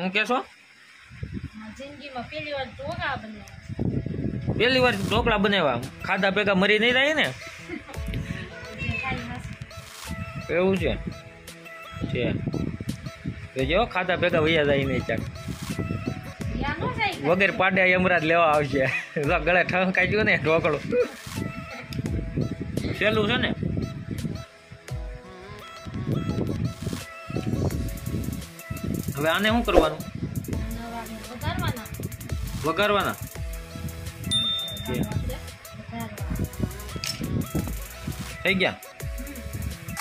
હું કેશો જિંદગીમાં પહેલી વાર ઢોકળા બનાવ્યા પહેલી વાર ઢોકળા બનાવ્યા? ખાધા ભેગા મરી નહીં થાય ને. એવું છે? છે. જોજો ખાધા ભેગા વૈયા જાય નહીં ચાક જાય. વગર પાડ્યા યમરાજ લેવા આવશે. ગળે ઠંકાઈ ગયું ને ઢોકળું. સહેલું છે ને? હવે આને શું કરવાનું. વઘારવાના. થઈ ગયા?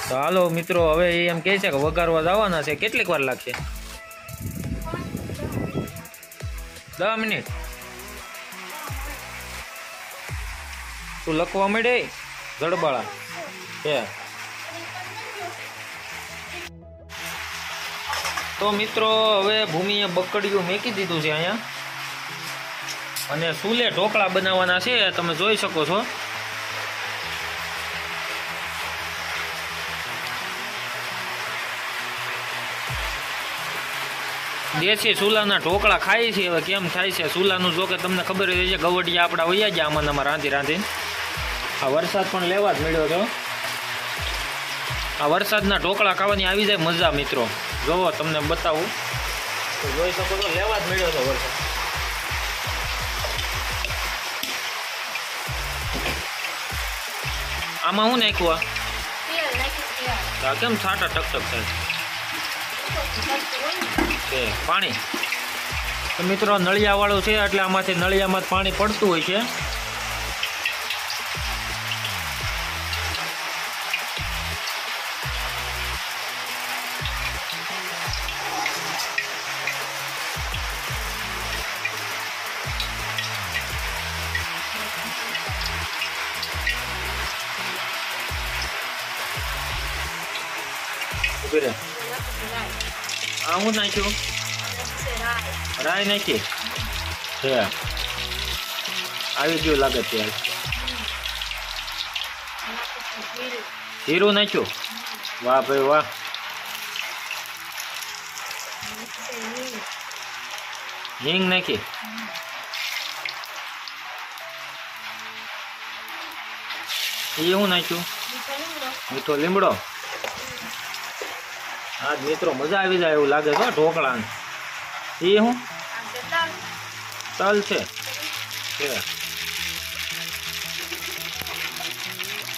તો હાલો મિત્રો હવે એ એમ કહે છે કે વઘારવા જવાના છે. કેટલીક વાર લાગશે? દસ મિનિટ. તું લખવા માંડે? ગડબાળા. છે તો મિત્રો, હવે ભૂમિએ બકડીયું મેકી દીધું છે અહીંયા. અને સુલે ઢોકળા બનાવવાના છે, તમે જોઈ શકો છો. દેશી ચૂલાના ઢોકળા ખાય છે, હવે કેમ થાય છે? ચૂલાનું જો કે તમને ખબર હોય છે, ગવડિયા આપણા વૈયા ગયા આમાં આમાં રાંધી રાંધી. આ વરસાદ પણ લેવા જ મળ્યો હતો આ વરસાદના ઢોકળા ખાવાની આવી જાય મજા, મિત્રો. જોવો તમને બતાવું. તો જોઈ શકો તો લેવા જ મળ્યો છો વરસાદ. આમાં શું નાખ્યું આ? કેમ છાટા ટક ટક થાય પાણી. તો મિત્રો નળિયા વાળું છે, એટલે આમાંથી નળિયામાં પાણી પડતું હોય છે. ઊભી રહે નાખું આ હું નાખ્યું રાય નાખી છે આવી ગયું લાગે છે જીરું. નાખ્યું વાહ ભાઈ વાહ હિંગ. નાખી એ હું નાખ્યું? મીઠો લીમડો. આજ મિત્રો, મજા આવી જાય એવું લાગે છે ઢોકળા એ હું? તલ છે.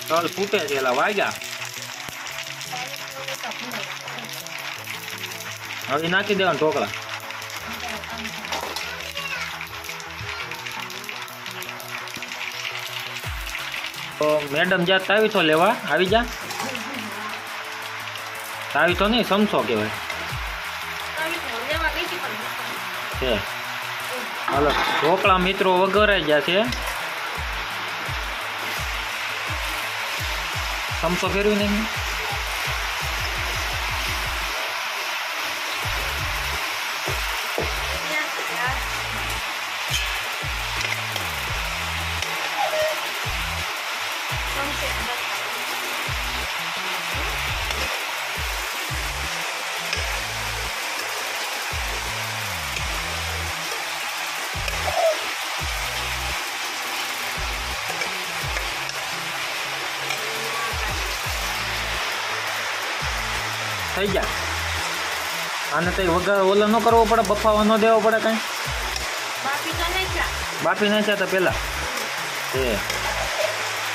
તલ ફૂટે છે એલા વાગ્યા. હવે નાખી દેવાના ઢોકળા તો મેડમ જ્યાં તાવી છો લેવા આવી જા. તાવી તો નહીં સમસો કહેવાય. છે હાલો ઢોકળા મિત્રો વગરાઈ ગયા છે. સમસો ફેરવી નહીં? થઈ ગયા આને તો વગર ઓલો ન કરવો પડે બફાવા ન દેવો પડે કાંઈ. બાફી નાખ્યા તો પહેલાં એ.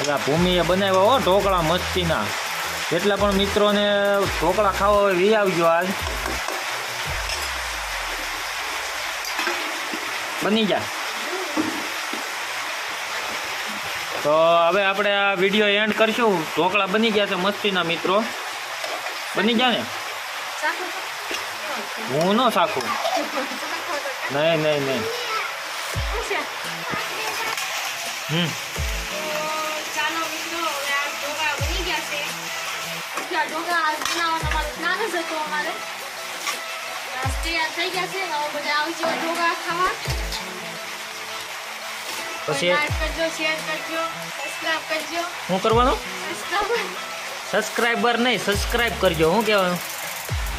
એટલે ભૂમિએ બનાવ્યા હો ઢોકળા મસ્તીના. જેટલા પણ મિત્રોને ઢોકળા ખાવા હોય વી આવજો આજ. બની જા. તો હવે આપણે આ વીડિયો એન્ડ કરશું. ઢોકળા બની ગયા છે મસ્તીના મિત્રો. બની ગયા ને? હું નો સાખું. નહીં નહીં નહીં. હમ. પછી શું કરવાનું? સબસ્ક્રાઇબ સબસ્ક્રાઈબર નહીં સબસ્ક્રાઈબ કરજો. શું કહેવાનું?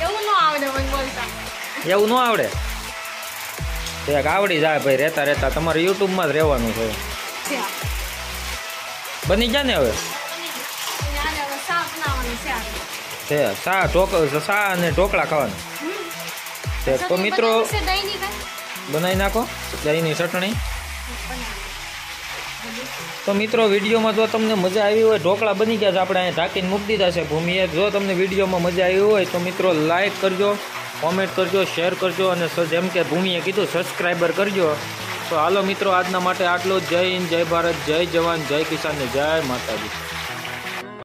એવું ન આવડે મને બોલતા. એવું ન આવડે? એક આવડી જાય ભાઈ રહેતા રહેતા તમારે યુટ્યુબમાં જ રહેવાનું છે. બની જાય ને હવે? છે સા ઢોક સા અને ઢોકળા ખાવાના. છે તો મિત્રો બનાવી? નાખો દહીંની ચટણી. તો મિત્રો, વિડીયોમાં જો તમને મજા આવી હોય, ઢોકળા બની ગયા છે, આપણે અહીંયા ઢાંકીને મૂકી દીધા છે ભૂમિએ. જો તમને વિડીયોમાં મજા આવી હોય, તો મિત્રો લાઇક કરજો કોમેન્ટ કરજો શેર કરજો, અને જેમ કે ભૂમિએ કીધું સબસ્ક્રાઈબર કરજો. તો હાલો મિત્રો, આજના માટે આટલો જય હિન્દ, જય ભારત, જય જવાન, જય કિસાન ને જય માતાજી.